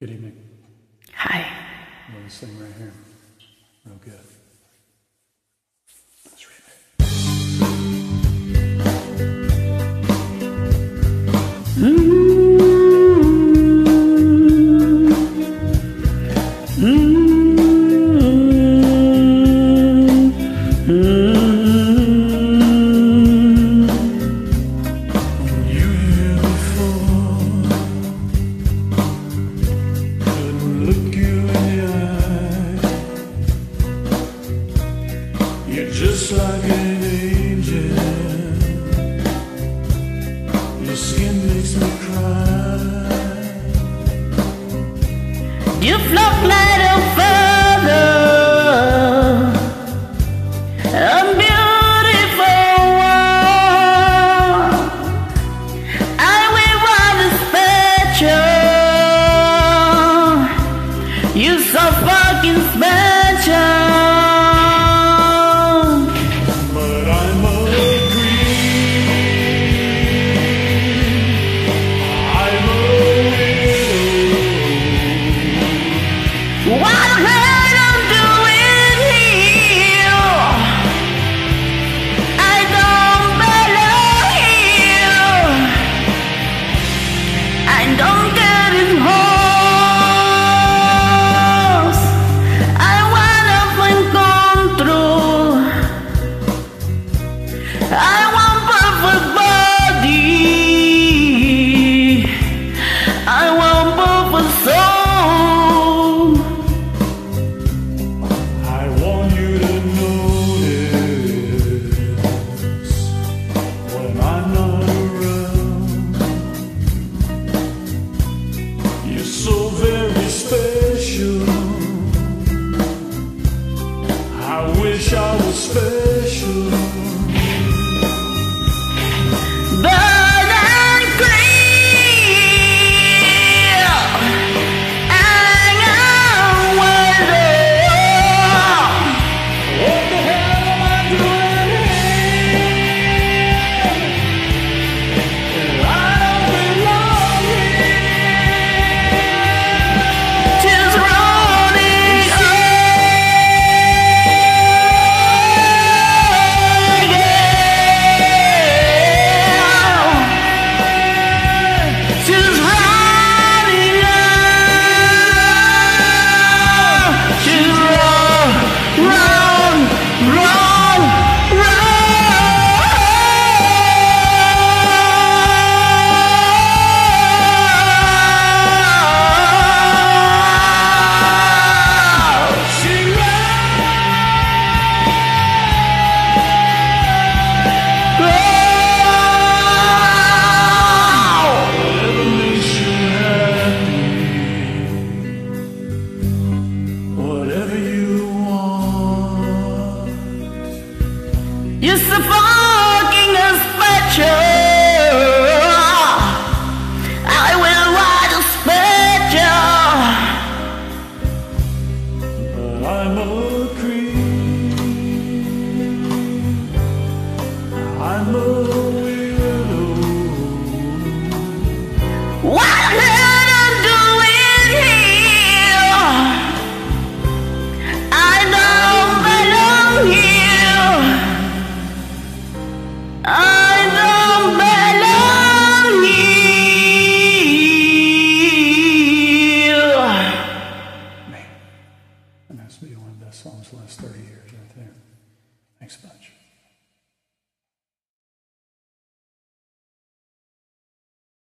Good evening. Hi. Love this thing right here. Real good. the flock like whisper I'm alone. last 30 years right there. Thanks a bunch.